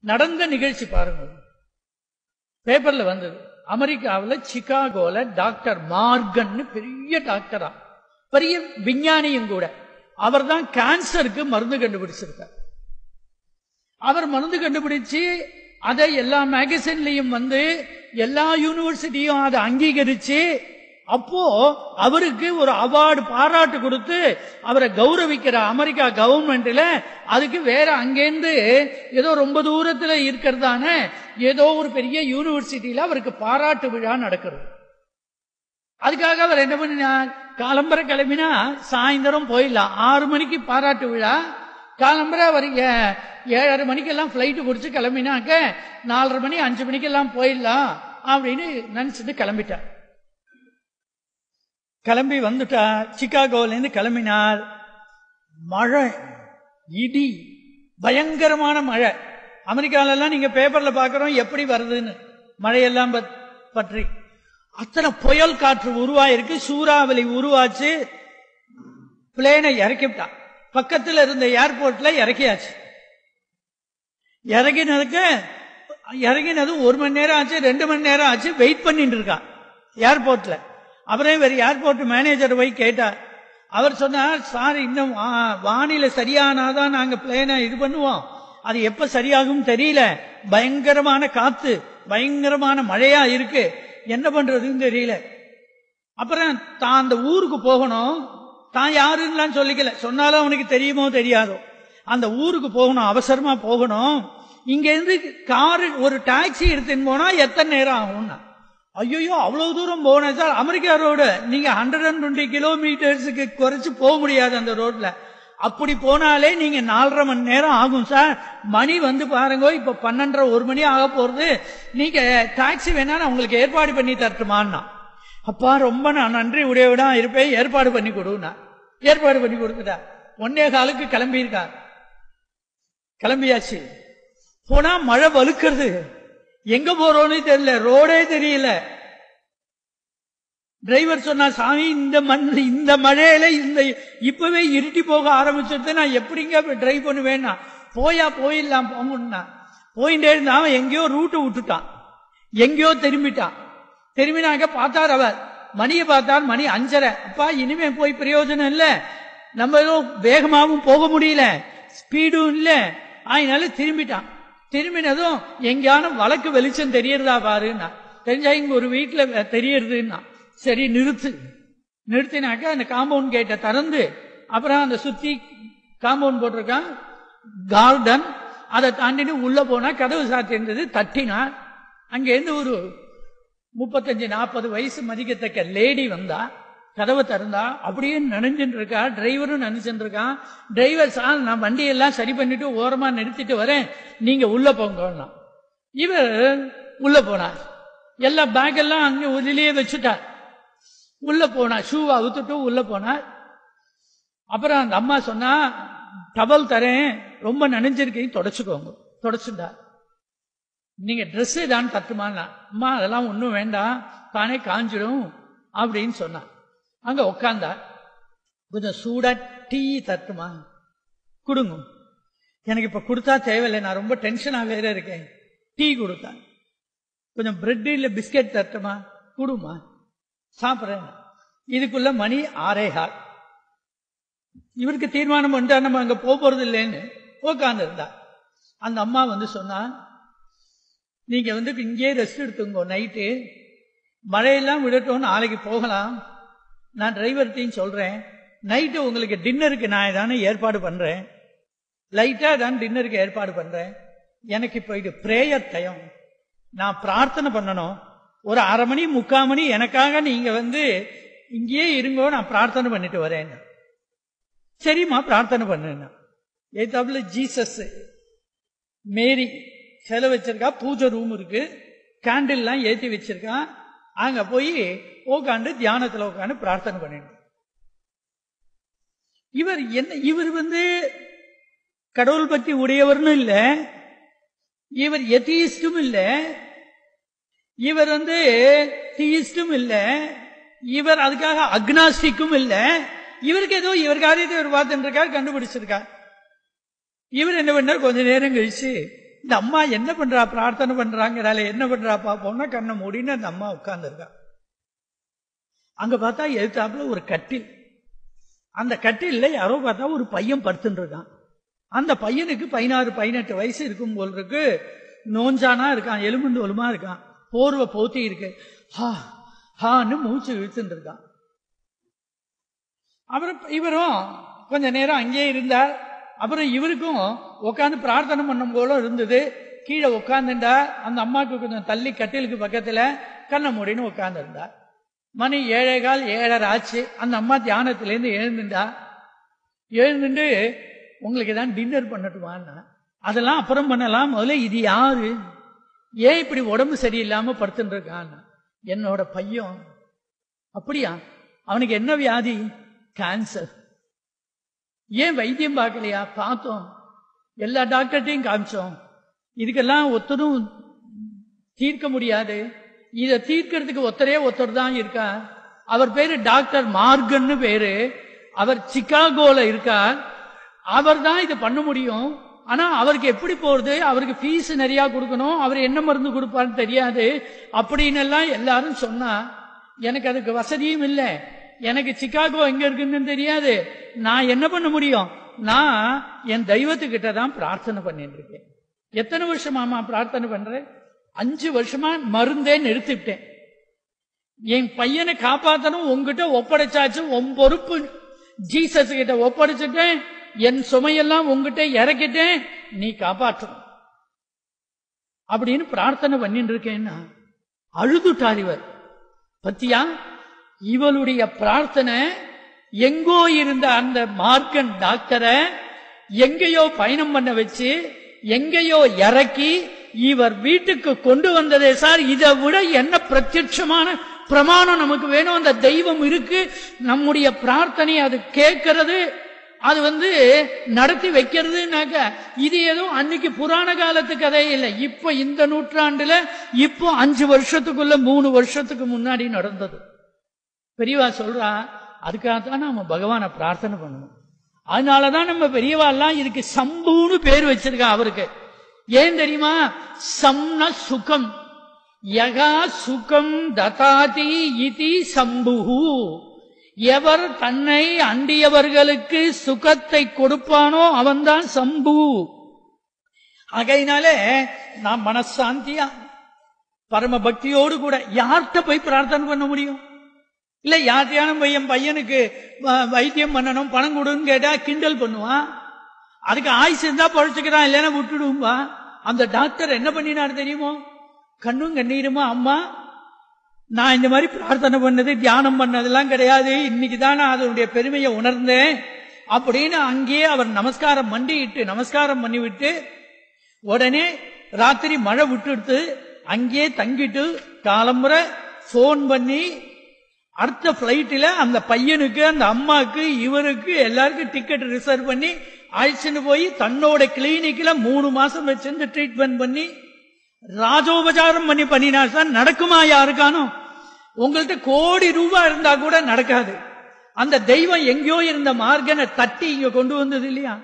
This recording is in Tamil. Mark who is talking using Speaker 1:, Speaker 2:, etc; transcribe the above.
Speaker 1: நடந்த நிகழ்ச்சி பாருங்க. பேப்பர்ல வந்தது. அமெரிக்காவுல சிகாகோல டாக்டர் மார்கன் பெரிய டாக்டரா. பெரிய விஞ்ஞானியும் கூட. அவர் தான் கேன்சருக்கு மருந்து கண்டுபிடிச்சிருக்கார். அவர் மருந்து கண்டுபிடிச்சு அதை எல்லா மேகசின்லயும் வந்து எல்லா யூனிவர்சிட்டியும் அதை அங்கீகரிச்சு அப்போ அவருக்கு ஒரு அவார்டு பாராட்டு கொடுத்து அவரை கௌரவிக்கிற அமெரிக்கா கவர்மெண்ட்ல அதுக்கு வேற அங்கேருந்து ஏதோ ரொம்ப தூரத்துல இருக்கிறதான ஏதோ ஒரு பெரிய யூனிவர்சிட்டியில அவருக்கு பாராட்டு விழா நடக்கிறது. அதுக்காக அவர் என்ன பண்ணினார்? காலம்பரை கிளம்பினா சாயந்தரம் போயிடலாம். ஆறு மணிக்கு பாராட்டு விழா. காலம்பரை அவர் ஏ- ஏழரை மணிக்கெல்லாம் ஃப்ளைட்டு பிடிச்சி கிளம்பினாக்க நாலரை மணி அஞ்சு மணிக்கெல்லாம் போயிடலாம் அப்படின்னு நினைச்சிட்டு கிளம்பிட்டார். கிளம்பி வந்துட்டார் சிக்காகோலேருந்து கிளம்பினார். மழை இடி பயங்கரமான மழை. அமெரிக்கால நீங்கள் பேப்பரில் பார்க்குறோம் எப்படி வருதுன்னு. மழையெல்லாம் பற்றி. அத்தனை புயல் காற்று உருவாயிருக்கு சூறாவளி உருவாச்சு. பிளேனை இறக்கிவிட்டான். பக்கத்தில் இருந்த ஏர்போர்ட்ல இறக்கியாச்சு. இறங்கினதுக்கு இறங்கினது ஒரு மணி நேரம் ஆச்சு ரெண்டு மணி நேரம் ஆச்சு வெயிட் பண்ணிட்டு இருக்கான். ஏர்போர்ட்ல. அப்புறம் இவர் ஏர்போர்ட் மேனேஜர் போய் கேட்டார். அவர் சொன்னார் சார் இன்னும் வா- வானிலை சரியானாதான் நாங்க பிளேனை இது பண்ணுவோம். அது எப்ப சரியாகும் தெரியல. பயங்கரமான காத்து பயங்கரமான மழையா இருக்கு. என்ன பண்றதுன்னு தெரியல. அப்புறம் தான் அந்த ஊருக்கு போகணும். தான் யாருன்னு சொல்லிக்கல. சொன்னாலும் அவனுக்கு தெரியுமோ தெரியாதோ. அந்த ஊருக்கு போகணும் அவசரமா போகணும். இங்க இருந்து காரு ஒரு டாக்ஸி எடுத்துன்னு போனா எத்தனை நேரம் ஆகும்னா? ஐயோ அவ்வளவு தூரம் போனேன் சார் அமெரிக்கா ரோடு நீங்க ஹண்ட்ரட் அண்ட் டுவெண்ட்டி கிலோமீட்டர்ஸுக்கு குறைச்சு போக முடியாது அந்த ரோட்ல. அப்படி போனாலே நீங்க நாலரை மணி நேரம் ஆகும் சார். மணி வந்து பாருங்க இப்ப பன்னெண்டரை ஒரு மணி ஆக போறது. நீங்க டாக்ஸி வேணா நான் உங்களுக்கு ஏற்பாடு பண்ணி தரட்டுமான்னா. அப்பா ரொம்ப நான் நன்றி உடையவிடா இருப்பேன். ஏற்பாடு பண்ணி கொடுனா ஏற்பாடு பண்ணி கொடுத்துட்டா. ஒன்னே காலுக்கு கிளம்பியிருக்கார் கிளம்பியாச்சு. போனா மழை வலுக்கிறது எங்க போறோம்னு தெரியல ரோடே தெரியல. டிரைவர் சொன்னா சாமி இந்த மண் இந்த மழையில இந்த இப்பவே இருட்டி போக ஆரம்பிச்சிட்டு நான் எப்படிங்க டிரைவ் பண்ணுவேன்னா? போயா போயிடலாம் போங்கன்னா போயிட்டே இருந்தா அவன் எங்கேயோ ரூட்டு விட்டுட்டான். எங்கேயோ திரும்பிட்டான். திரும்பினாங்க பார்த்தார் அவர். மணியை பார்த்தார் மணி அஞ்சரை. அப்பா இனிமே போய் பிரயோஜனம் இல்லை. நம்ம வேகமாகவும் போக முடியல. ஸ்பீடும் இல்லை. அதனால திரும்பிட்டான். திரும்பினதும் எங்கேயான வழக்கு வெளிச்சம் தெரியறதா பாருன்னா. தெரிஞ்சா இங்க ஒரு வீட்டுல தெரியறதுன்னா. சரி நிறுத்து. நிறுத்தினாக்க அந்த காம்பவுண்ட் கேட்டை திறந்து அப்புறம் அந்த சுத்தி காம்பவுண்ட் போட்டிருக்கான். கார்டன் அதை தாண்டின்னு உள்ள போனா கதவு சாத்தியிருந்தது தட்டினா அங்கேருந்து ஒரு முப்பத்தஞ்சு நாற்பது வயசு மதிக்கத்தக்க லேடி வந்தா கதவை திறந்தா அப்படியே நினைஞ்சுட்டு இருக்கா டிரைவரும் நினைச்சுட்டு இருக்கான் டிரைவர் சார் நான் வண்டியெல்லாம் சரி பண்ணிட்டு ஓரமா நிறுத்திட்டு வரேன். நீங்க உள்ள போங்கன்னா இவர் உள்ள போனார். எல்லா பேக் எல்லாம் அங்கே உள்ளிலேயே வச்சுட்டார். உள்ள போனார். ஷூவை அவுத்துட்டு உள்ள போனார். அப்புறம் அந்த அம்மா சொன்னா டவல் தரேன். ரொம்ப நனைஞ்சிருக்கீங்க தொடச்சுக்கோங்க. தொடச்சுட்டார். நீங்க Dress தான் தட்டுமான்னா அம்மா அதெல்லாம் ஒன்றும் வேண்டாம். தானே காஞ்சிடும். அப்படின்னு சொன்னான். அங்க உட்காந்தா கொஞ்சம் சூடா டீ தட்டுமா? கொடுங்க. எனக்கு இப்ப கொடுத்தா தேவையில்லை. நான் ரொம்ப டென்ஷனா வேற இருக்கேன். டீ கொடுத்தா. கொஞ்சம் பிரெட் இல்ல பிஸ்கெட் தட்டுமா? கொடுமா? சாப்பிடுறேன். இதுக்குள்ள மணி ஆறே இவருக்கு தீர்மானம் பண்ணிட்டா நம்ம அங்க போக போறது இல்லைன்னு உக்காந்து இருந்தா அந்த அம்மா வந்து சொன்னா நீங்க வந்து இங்கேயே ரெஸ்ட் எடுத்துங்க நைட்டு மழையெல்லாம் விடட்டும் நாளைக்கு போகலாம். நான் டிரைவர்த்தையும் சொல்றேன் நைட்டு உங்களுக்கு டின்னருக்கு நான் தானே ஏற்பாடு பண்றேன். லைட்டாக தான் டின்னருக்கு ஏற்பாடு பண்றேன். எனக்கு இப்போ இது பிரேயர் டயம் நான் பிரார்த்தனை பண்ணணும். ஒரு அரை மணி முக்கால் மணி எனக்காக நீங்க வந்து இங்கேயே இருங்கோ நான் பிரார்த்தனை பண்ணிட்டு வரேன் சரிம்மா பிரார்த்தனை பண்ணுன்னா. ஏத்தாப்புல ஜீசஸ் மேரி சிலை வச்சிருக்கா பூஜை ரூம் இருக்கு. கேண்டில்லாம் ஏற்றி வச்சிருக்கான் அங்கே போய் உட்காந்து தியானத்துல உட்காந்து பிரார்த்தனை பண்ணிட்டு. இவர் என்ன இவர் வந்து கடவுள் பக்தி உடையவர்னு இல்லை. இவர் எத்தியிஸ்டும் இல்லை. இவர் வந்து தீயிஸ்டும் இல்லை. இவர் அதுக்காக அக்னாஸ்டிக்கும் இல்லை. இவருக்கு ஏதோ இவர் காரியத்தை இவர் பார்த்துட்டு இருக்கார் கண்டுபிடிச்சிருக்கார். இவர் என்ன பண்ணார்? கொஞ்ச நேரம் கழிச்சு இந்த அம்மா என்ன பண்றா? பிரார்த்தனை பண்றாங்கிறாளே என்ன பண்றா? பாப்போம்னா கண்ணை மூடின்னு அந்த அம்மா உட்கார்ந்துருக்கா. அங்க பார்த்தா எதிர்த்தாப்புல ஒரு கட்டில். அந்த கட்டில யாரோ பார்த்தா ஒரு பையன் படுத்துட்டு இருக்கான் அந்த பையனுக்கு பதினாறு பதினெட்டு வயசு இருக்கும் போல் இருக்கு. நோஞ்சானா இருக்கான் எலும்புண்டு ஒலுமா இருக்கான். போர்வை போத்தி இருக்கு. ஹா ஹான்னு மூச்சு இழுத்துட்டு இருக்கான் அப்புறம் இவரும் கொஞ்ச நேரம் அங்கேயே இருந்தார். அப்புறம் இவருக்கும் உட்காந்து பிரார்த்தனை பண்ணும் போல இருந்தது. கீழே உட்காந்துட்டா அந்த அம்மாவுக்கு கொஞ்சம் தள்ளி கட்டிலுக்கு பக்கத்துல கண்ண மூடின்னு உட்காந்துருந்தார் மணி ஏழே கால் ஏழரை ஆச்சு. அந்த அம்மா தியானத்திலேருந்து எழுந்துண்டா எழுந்துட்டு உங்களுக்கு தான் டின்னர் பண்ணட்டுமான்னா? அதெல்லாம் அப்புறம் பண்ணலாம். முதல்ல இது யாரு? ஏன் இப்படி உடம்பு சரியில்லாம படுத்துட்டு இருக்கான் என்னோட பையன். அப்படியா? அவனுக்கு என்ன வியாதி? கேன்சர் ஏன் வைத்தியம் பார்க்கலையா? பார்த்தோம். எல்லா டாக்டர்கிட்டையும் காமிச்சோம். இதுக்கெல்லாம் ஒத்தரும் தீர்க்க முடியாது. இதை தீர்க்கிறதுக்கு ஒத்தரே ஒருத்தர் தான் இருக்கா? அவர் பேரு டாக்டர் மார்கன்னு பேரு. அவர் சிக்காகோல இருக்கார் அவர் தான் இதை பண்ண முடியும். ஆனா அவருக்கு எப்படி போறது? அவருக்கு ஃபீஸ் நிறைய கொடுக்கணும். அவர் என்ன மருந்து கொடுப்பாருன்னு தெரியாது. அப்படின்னு எல்லாம் எல்லாரும் சொன்னா எனக்கு அதுக்கு வசதியும் இல்லை. எனக்கு சிக்காகோ எங்க இருக்குன்னு தெரியாது. நான் என்ன பண்ண முடியும்? நான் என் தெய்வத்துக்கிட்ட தான் பிரார்த்தனை பண்ணிட்டு இருக்கேன். எத்தனை வருஷமாமா பிரார்த்தனை பண்றேன் அஞ்சு வருஷமா மருந்தே நிறுத்திவிட்டேன் என் பையனை காப்பாத்தணும் உங்ககிட்ட ஒப்படைச்சாச்சு உன் பொறுப்பு ஜீசஸ் கிட்ட ஒப்படைச்சிட்டேன் என் சுமையெல்லாம் உங்ககிட்ட இறக்கிட்டேன் நீ காப்பாற்றணும். அப்படின்னு பிரார்த்தனை பண்ணிட்டு இருக்கேன்னா அழுதுட்டார் இவர். பத்தியா? இவளுடைய பிரார்த்தனை எங்கோ இருந்த அந்த மார்க்கன் டாக்டரை எங்கேயோ பயணம் பண்ண வச்சு எங்கேயோ இறக்கி இவர் வீட்டுக்கு கொண்டு வந்ததே சார். இதை விட என்ன பிரத்யட்சமான பிரமாணம் நமக்கு வேணும். அந்த தெய்வம் இருக்கு. நம்முடைய பிரார்த்தனை அது கேட்கறது. அது வந்து நடத்தி வைக்கிறதுனாக்க இது எதுவும் அன்னைக்கு புராண காலத்து கதை இல்லை. இப்ப இந்த நூற்றாண்டுல இப்போ அஞ்சு வருஷத்துக்குள்ள மூணு வருஷத்துக்கு முன்னாடி நடந்தது. பெரியவா சொல்றா அதுக்காகத்தான் நம்ம பகவானை பிரார்த்தனை பண்ணணும். அதனாலதான் நம்ம பெரியவா எல்லாம் இதுக்கு சம்புன்னு பேர் வச்சிருக்கா அவருக்கு. ஏன் தெரியுமா? சம்ன சுகம். யகா சுகம் ததாதி இதி சம்புகு எவர் தன்னை அண்டியவர்களுக்கு சுகத்தை கொடுப்பானோ அவன்தான் சம்பு. ஆகையினாலே நான் மனசாந்தியா? பரம பக்தியோடு கூட யார்கிட்ட போய் பிரார்த்தனை பண்ண முடியும்? இல்ல யார்கிட்டயானும் போய் என் பையனுக்கு வ- வைத்தியம் பண்ணணும் பணம் கொடுன்னு கேட்டா கிண்டல் பண்ணுவான்? அதுக்கு ஆயுசு இருந்தா பழச்சுக்கிறான் இல்லைன்னா விட்டுடும்பா. அந்த டாக்டர் என்ன பண்ணினார் தெரியுமோ? கண்ணும் கண்ணீருமா அம்மா நான் இந்த மாதிரி பிரார்த்தனை பண்ணது தியானம் பண்ணதெல்லாம் கிடையாது. இன்னைக்கு தான் நான் அதனுடைய பெருமையை உணர்ந்தேன். அப்படின்னு அங்கேயே அவர் நமஸ்காரம் மண்டிட்டு நமஸ்காரம் பண்ணிவிட்டு உடனே ராத்திரி மழை விட்டுடுத்து அங்கேயே தங்கிட்டு காலம்புரை போன் பண்ணி அடுத்த பிளைட்டில் அந்த பையனுக்கு அந்த அம்மாவுக்கு இவருக்கு எல்லாருக்கும் டிக்கெட் ரிசர்வ் பண்ணி அழைச்சிட்டு போய் தன்னோட கிளினிக்ல மூணு மாசம் வச்சிருந்து ட்ரீட்மெண்ட் பண்ணி ராஜோபசாரம் பண்ணி பண்ணினா தான் நடக்குமா யாருக்கானோ? உங்கள்ட்ட கோடி ரூபாய் இருந்தா கூட நடக்காது. அந்த தெய்வம் எங்கேயோ இருந்த மார்கனை தட்டி இங்க கொண்டு வந்தது இல்லையா?